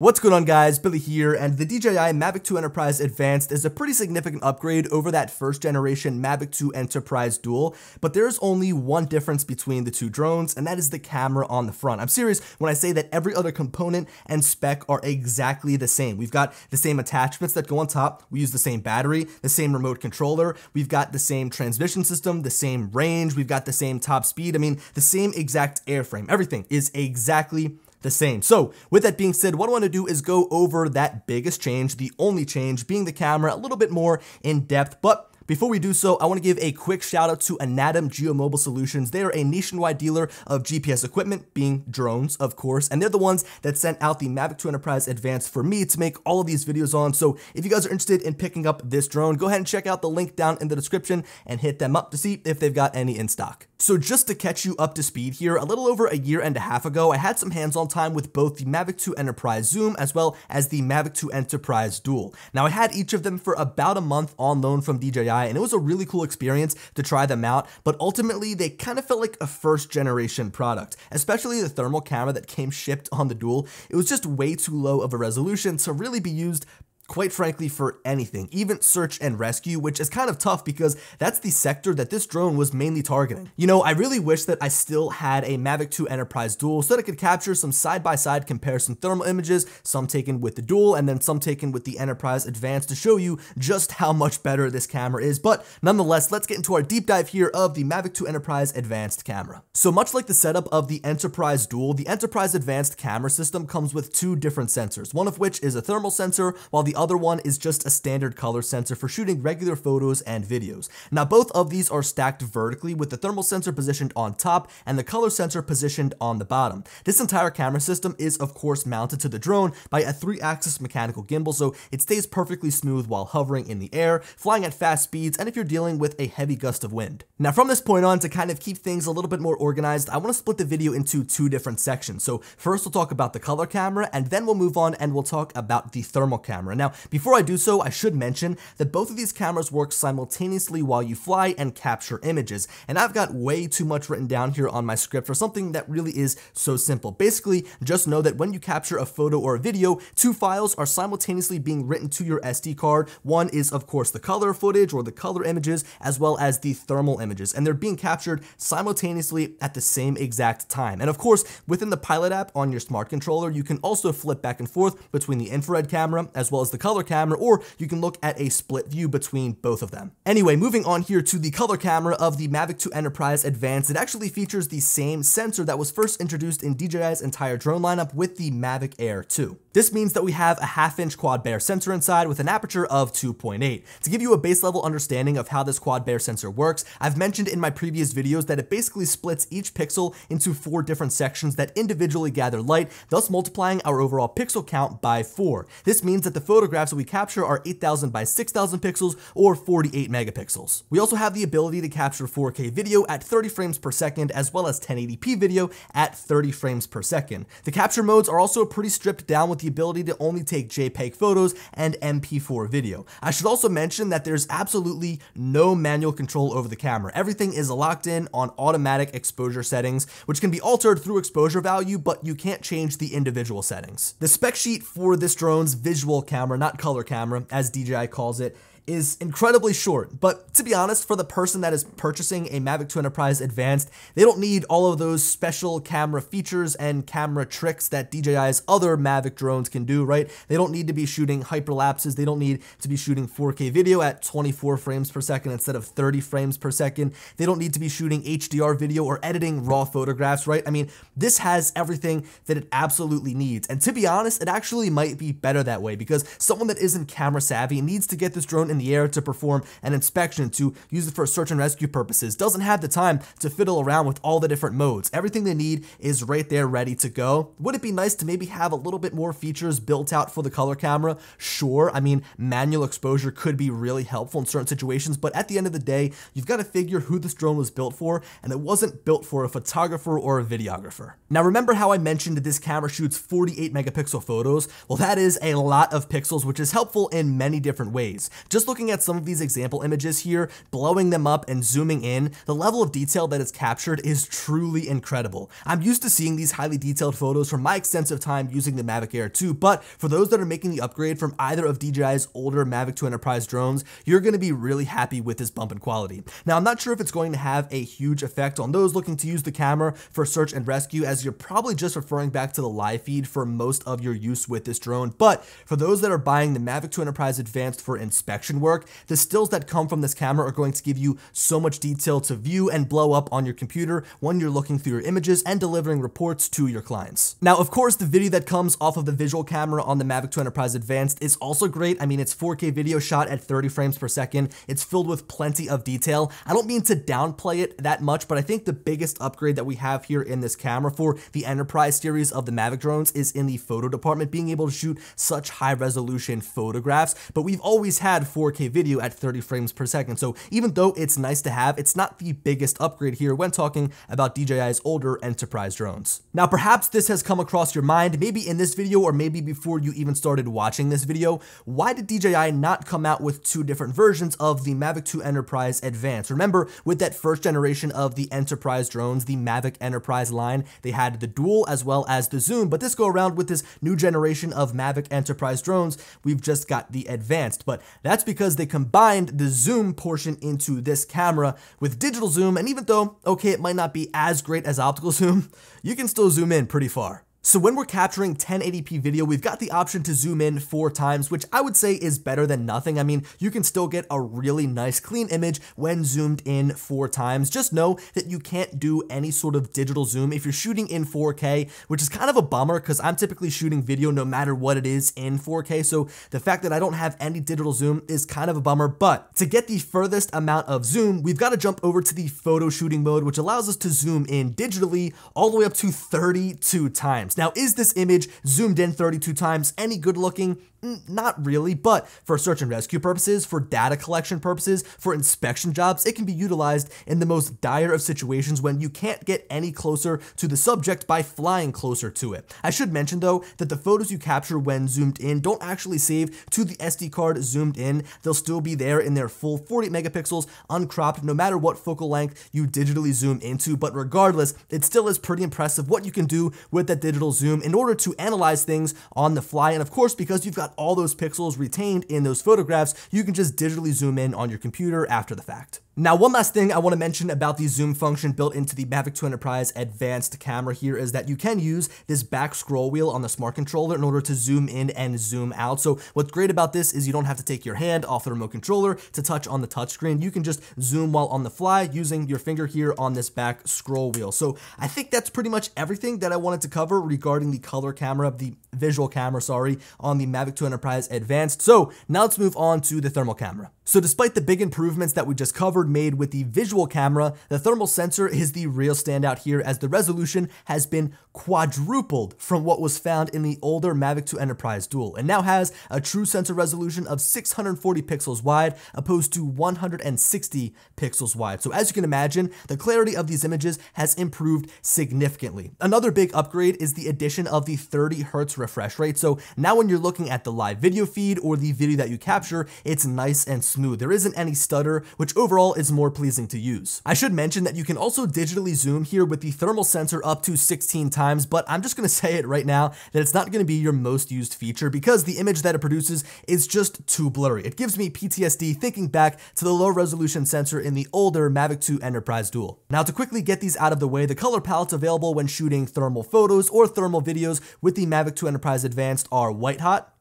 What's going on guys, Billy here, and the DJI Mavic 2 Enterprise Advanced is a pretty significant upgrade over that first generation Mavic 2 Enterprise Dual, but there's only one difference between the two drones, and that is the camera on the front. I'm serious when I say that every other component and spec are exactly the same. We've got the same attachments that go on top, we use the same battery, the same remote controller, we've got the same transmission system, the same range, we've got the same top speed, I mean, the same exact airframe. Everything is exactly the same. So with that being said, what I want to do is go over that biggest change, the only change being the camera a little bit more in depth, but before we do so, I want to give a quick shout out to Anatum Geomobile Solutions. They are a nationwide dealer of GPS equipment, being drones, of course, and they're the ones that sent out the Mavic 2 Enterprise Advanced for me to make all of these videos on. So if you guys are interested in picking up this drone, go ahead and check out the link down in the description and hit them up to see if they've got any in stock. So just to catch you up to speed here, a little over a year and a half ago, I had some hands-on time with both the Mavic 2 Enterprise Zoom as well as the Mavic 2 Enterprise Dual. Now I had each of them for about a month on loan from DJI and it was a really cool experience to try them out, but ultimately they kind of felt like a first generation product, especially the thermal camera that came shipped on the Dual. It was just way too low of a resolution to really be used quite frankly, for anything, even search and rescue, which is kind of tough because that's the sector that this drone was mainly targeting. You know, I really wish that I still had a Mavic 2 Enterprise Dual so that I could capture some side-by-side -side comparison thermal images, some taken with the Dual and then some taken with the Enterprise Advanced to show you just how much better this camera is. But nonetheless, let's get into our deep dive here of the Mavic 2 Enterprise Advanced camera. So much like the setup of the Enterprise Dual, the Enterprise Advanced camera system comes with two different sensors, one of which is a thermal sensor, while the other one is just a standard color sensor for shooting regular photos and videos. Now both of these are stacked vertically with the thermal sensor positioned on top and the color sensor positioned on the bottom. This entire camera system is of course mounted to the drone by a 3-axis mechanical gimbal so it stays perfectly smooth while hovering in the air, flying at fast speeds, and if you're dealing with a heavy gust of wind. Now from this point on, to kind of keep things a little bit more organized, I want to split the video into two different sections. So first we'll talk about the color camera, and then we'll move on and we'll talk about the thermal camera. Now, before before I do so, I should mention that both of these cameras work simultaneously while you fly and capture images, and I've got way too much written down here on my script for something that really is so simple. Basically, just know that when you capture a photo or a video, two files are simultaneously being written to your SD card. One is, of course, the color footage or the color images, as well as the thermal images, and they're being captured simultaneously at the same exact time. And of course, within the Pilot app on your smart controller, you can also flip back and forth between the infrared camera as well as the color camera or you can look at a split view between both of them. Anyway, moving on here to the color camera of the Mavic 2 Enterprise Advanced, it actually features the same sensor that was first introduced in DJI's entire drone lineup with the Mavic Air 2. This means that we have a half inch quad Bayer sensor inside with an aperture of 2.8. To give you a base level understanding of how this quad Bayer sensor works, I've mentioned in my previous videos that it basically splits each pixel into four different sections that individually gather light, thus multiplying our overall pixel count by four. This means that the photographs that we capture are 8000 by 6000 pixels or 48 megapixels. We also have the ability to capture 4K video at 30 frames per second as well as 1080p video at 30 frames per second. The capture modes are also pretty stripped down with the ability to only take JPEG photos and MP4 video. I should also mention that there's absolutely no manual control over the camera. Everything is locked in on automatic exposure settings, which can be altered through exposure value, but you can't change the individual settings. The spec sheet for this drone's visual camera, not color camera, as DJI calls it, is incredibly short, but to be honest, for the person that is purchasing a Mavic 2 Enterprise Advanced, they don't need all of those special camera features and camera tricks that DJI's other Mavic drones can do, right? They don't need to be shooting hyperlapses, they don't need to be shooting 4K video at 24 frames per second instead of 30 frames per second. They don't need to be shooting HDR video or editing raw photographs, right? I mean, this has everything that it absolutely needs. And to be honest, it actually might be better that way because someone that isn't camera savvy needs to get this drone in in the air to perform an inspection, to use it for search and rescue purposes, doesn't have the time to fiddle around with all the different modes. Everything they need is right there ready to go. Would it be nice to maybe have a little bit more features built out for the color camera? Sure, I mean, manual exposure could be really helpful in certain situations, but at the end of the day, you've got to figure who this drone was built for, and it wasn't built for a photographer or a videographer. Now remember how I mentioned that this camera shoots 48 megapixel photos? Well, that is a lot of pixels, which is helpful in many different ways. Just just looking at some of these example images here, blowing them up and zooming in, the level of detail that is captured is truly incredible. I'm used to seeing these highly detailed photos from my extensive time using the Mavic Air 2, but for those that are making the upgrade from either of DJI's older Mavic 2 Enterprise drones, you're going to be really happy with this bump in quality. Now, I'm not sure if it's going to have a huge effect on those looking to use the camera for search and rescue, as you're probably just referring back to the live feed for most of your use with this drone, but for those that are buying the Mavic 2 Enterprise Advanced for inspection work, the stills that come from this camera are going to give you so much detail to view and blow up on your computer when you're looking through your images and delivering reports to your clients. Now, of course, the video that comes off of the visual camera on the Mavic 2 Enterprise Advanced is also great. I mean, it's 4K video shot at 30 frames per second. It's filled with plenty of detail. I don't mean to downplay it that much, but I think the biggest upgrade that we have here in this camera for the Enterprise series of the Mavic drones is in the photo department, being able to shoot such high resolution photographs. But we've always had 4K video at 30 frames per second. So even though it's nice to have, it's not the biggest upgrade here when talking about DJI's older enterprise drones. Now, perhaps this has come across your mind, maybe in this video or maybe before you even started watching this video. Why did DJI not come out with two different versions of the Mavic 2 Enterprise Advance? Remember, with that first generation of the enterprise drones, the Mavic Enterprise line, they had the dual as well as the zoom, but this go around with this new generation of Mavic Enterprise drones, we've just got the advanced, but that's because they combined the zoom portion into this camera with digital zoom, and even though, okay, it might not be as great as optical zoom, you can still zoom in pretty far. So when we're capturing 1080p video, we've got the option to zoom in four times, which I would say is better than nothing. I mean, you can still get a really nice clean image when zoomed in four times. Just know that you can't do any sort of digital zoom if you're shooting in 4K, which is kind of a bummer because I'm typically shooting video no matter what it is in 4K. So the fact that I don't have any digital zoom is kind of a bummer. But to get the furthest amount of zoom, we've got to jump over to the photo shooting mode, which allows us to zoom in digitally all the way up to 32 times. Now, is this image zoomed in 32 times any good looking? Mm, not really, but for search and rescue purposes, for data collection purposes, for inspection jobs, it can be utilized in the most dire of situations when you can't get any closer to the subject by flying closer to it. I should mention though that the photos you capture when zoomed in don't actually save to the SD card zoomed in. They'll still be there in their full 40 megapixels, uncropped, no matter what focal length you digitally zoom into. But regardless, it still is pretty impressive what you can do with that digital zoom in order to analyze things on the fly. And of course, because you've got got all those pixels retained in those photographs, you can just digitally zoom in on your computer after the fact. Now, one last thing I want to mention about the zoom function built into the Mavic 2 Enterprise advanced camera here is that you can use this back scroll wheel on the smart controller in order to zoom in and zoom out. So what's great about this is you don't have to take your hand off the remote controller to touch on the touchscreen. You can just zoom while on the fly using your finger here on this back scroll wheel. So I think that's pretty much everything that I wanted to cover regarding the color camera, the visual camera, sorry, on the Mavic 2 Enterprise Advanced. So now let's move on to the thermal camera. So despite the big improvements that we just covered made with the visual camera, the thermal sensor is the real standout here as the resolution has been quadrupled from what was found in the older Mavic 2 Enterprise Dual and now has a true sensor resolution of 640 pixels wide opposed to 160 pixels wide. So as you can imagine, the clarity of these images has improved significantly. Another big upgrade is the addition of the 30 hertz refresh rate. So now when you're looking at the live video feed or the video that you capture, it's nice and smooth. There isn't any stutter, which overall is more pleasing to use. I should mention that you can also digitally zoom here with the thermal sensor up to 16 times, but I'm just gonna say it right now that it's not gonna be your most used feature because the image that it produces is just too blurry. It gives me PTSD thinking back to the low resolution sensor in the older Mavic 2 Enterprise Dual. Now to quickly get these out of the way, the color palettes available when shooting thermal photos or thermal videos with the Mavic 2 Enterprise Advanced are white hot,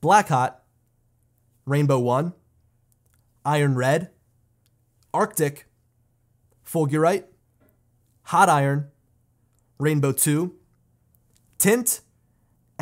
black hot, rainbow 1, iron red, arctic, fulgurite, hot iron, rainbow 2, tint,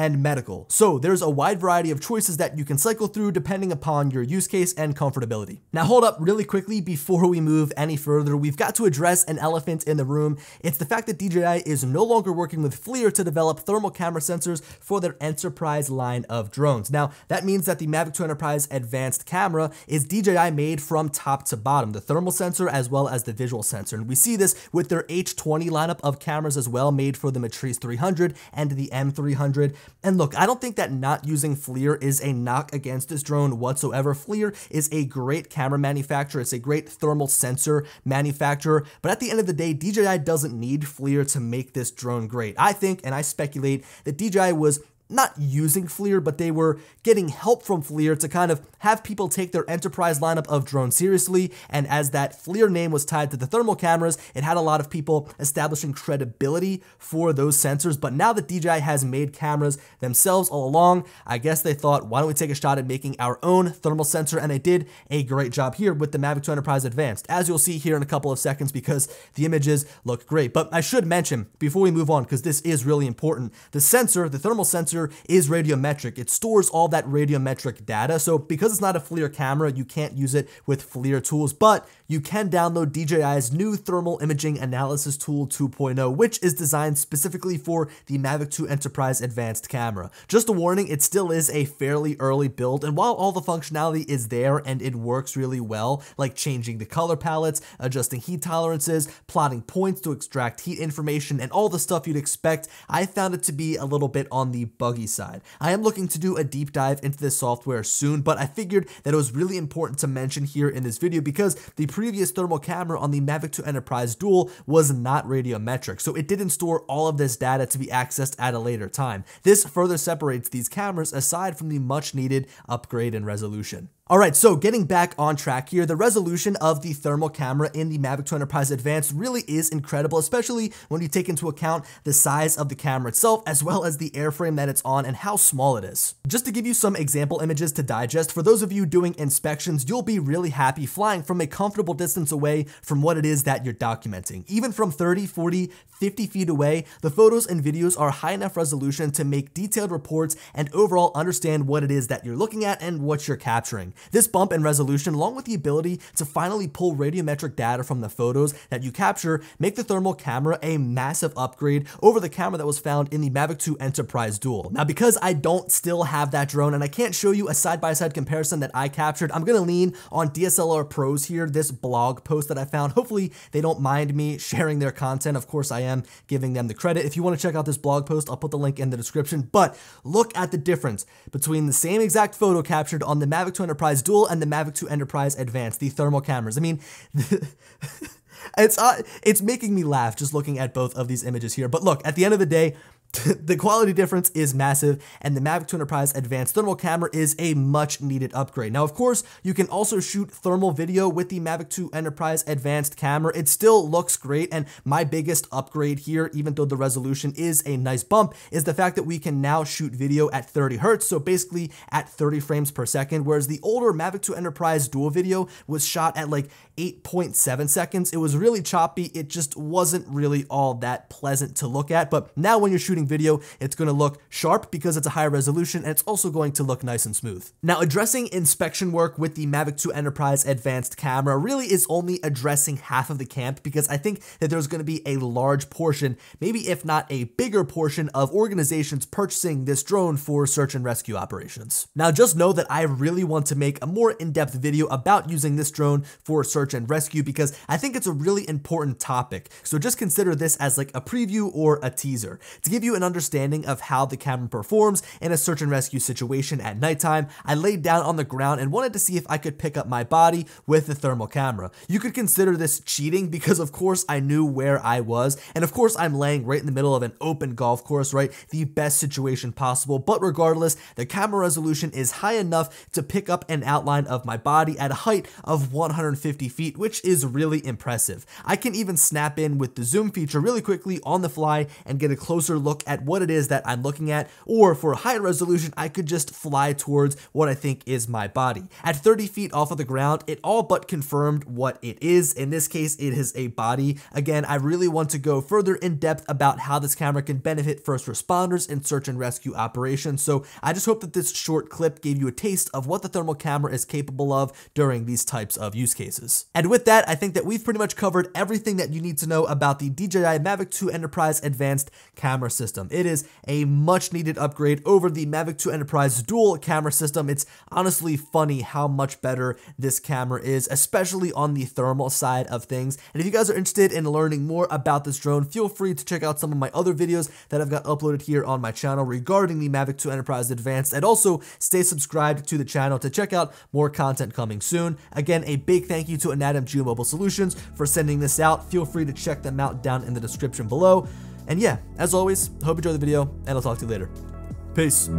and medical. So there's a wide variety of choices that you can cycle through depending upon your use case and comfortability. Now hold up really quickly before we move any further, we've got to address an elephant in the room. It's the fact that DJI is no longer working with FLIR to develop thermal camera sensors for their enterprise line of drones. Now that means that the Mavic 2 Enterprise advanced camera is DJI made from top to bottom, the thermal sensor as well as the visual sensor. And we see this with their H20 lineup of cameras as well made for the Matrice 300 and the M300. And look, I don't think that not using FLIR is a knock against this drone whatsoever. FLIR is a great camera manufacturer. It's a great thermal sensor manufacturer. But at the end of the day, DJI doesn't need FLIR to make this drone great. I think, and I speculate, that DJI was not using FLIR, but they were getting help from FLIR to kind of have people take their enterprise lineup of drones seriously. And as that FLIR name was tied to the thermal cameras, it had a lot of people establishing credibility for those sensors. But now that DJI has made cameras themselves all along, I guess they thought, why don't we take a shot at making our own thermal sensor? And they did a great job here with the Mavic 2 Enterprise Advanced, as you'll see here in a couple of seconds because the images look great. But I should mention before we move on, because this is really important, the sensor, the thermal sensor is radiometric. It stores all that radiometric data. So because it's not a FLIR camera, you can't use it with FLIR tools, but you can download DJI's new thermal imaging analysis tool 2.0, which is designed specifically for the Mavic 2 Enterprise Advanced camera. Just a warning, it still is a fairly early build, and while all the functionality is there and it works really well, like changing the color palettes, adjusting heat tolerances, plotting points to extract heat information, and all the stuff you'd expect, I found it to be a little bit on the buggy side. I am looking to do a deep dive into this software soon, but I figured that it was really important to mention here in this video because the previous thermal camera on the Mavic 2 Enterprise Dual was not radiometric, so it didn't store all of this data to be accessed at a later time. This further separates these cameras aside from the much needed upgrade in resolution. Alright, so getting back on track here, the resolution of the thermal camera in the Mavic 2 Enterprise Advanced really is incredible, especially when you take into account the size of the camera itself, as well as the airframe that it's on and how small it is. Just to give you some example images to digest, for those of you doing inspections, you'll be really happy flying from a comfortable distance away from what it is that you're documenting. Even from 30, 40, 50 feet away, the photos and videos are high enough resolution to make detailed reports and overall understand what it is that you're looking at and what you're capturing. This bump in resolution, along with the ability to finally pull radiometric data from the photos that you capture, make the thermal camera a massive upgrade over the camera that was found in the Mavic 2 Enterprise Dual. Now, because I don't still have that drone and I can't show you a side-by-side -side comparison that I captured, I'm gonna lean on DSLR Pros here, this blog post that I found. Hopefully, they don't mind me sharing their content. Of course, I am giving them the credit. If you wanna check out this blog post, I'll put the link in the description. But look at the difference between the same exact photo captured on the Mavic 2 Enterprise Enterprise Dual and the Mavic 2 Enterprise Advanced, the thermal cameras. I mean, it's uh, it's making me laugh just looking at both of these images here. But look, at the end of the day, the quality difference is massive, and the Mavic 2 Enterprise Advanced Thermal Camera is a much needed upgrade. Now, of course, you can also shoot thermal video with the Mavic 2 Enterprise Advanced Camera. It still looks great, and my biggest upgrade here, even though the resolution is a nice bump, is the fact that we can now shoot video at 30 hertz, so basically at 30 frames per second, whereas the older Mavic 2 Enterprise dual video was shot at like 8.7 seconds. It was really choppy. It just wasn't really all that pleasant to look at, but now when you're shooting shooting video, it's going to look sharp because it's a higher resolution and it's also going to look nice and smooth. Now addressing inspection work with the Mavic 2 Enterprise Advanced camera really is only addressing half of the camp because I think that there's going to be a large portion, maybe if not a bigger portion of organizations purchasing this drone for search and rescue operations. Now just know that I really want to make a more in-depth video about using this drone for search and rescue because I think it's a really important topic. So just consider this as like a preview or a teaser. To give you you an understanding of how the camera performs in a search and rescue situation at nighttime, I laid down on the ground and wanted to see if I could pick up my body with the thermal camera. You could consider this cheating because of course I knew where I was, and of course I'm laying right in the middle of an open golf course, right? The best situation possible, but regardless, the camera resolution is high enough to pick up an outline of my body at a height of 150 feet, which is really impressive. I can even snap in with the zoom feature really quickly on the fly and get a closer look at what it is that I'm looking at, or for a higher resolution, I could just fly towards what I think is my body. At 30 feet off of the ground, it all but confirmed what it is. In this case, it is a body. Again, I really want to go further in depth about how this camera can benefit first responders in search and rescue operations. So I just hope that this short clip gave you a taste of what the thermal camera is capable of during these types of use cases. And with that, I think that we've pretty much covered everything that you need to know about the DJI Mavic 2 Enterprise Advanced Camera System system. It is a much needed upgrade over the Mavic 2 Enterprise dual camera system. It's honestly funny how much better this camera is, especially on the thermal side of things. And if you guys are interested in learning more about this drone, feel free to check out some of my other videos that I've got uploaded here on my channel regarding the Mavic 2 Enterprise Advanced. And also stay subscribed to the channel to check out more content coming soon. Again, a big thank you to Anatum Geomobile Solutions for sending this out. Feel free to check them out down in the description below. And yeah, as always, hope you enjoyed the video, and I'll talk to you later. Peace.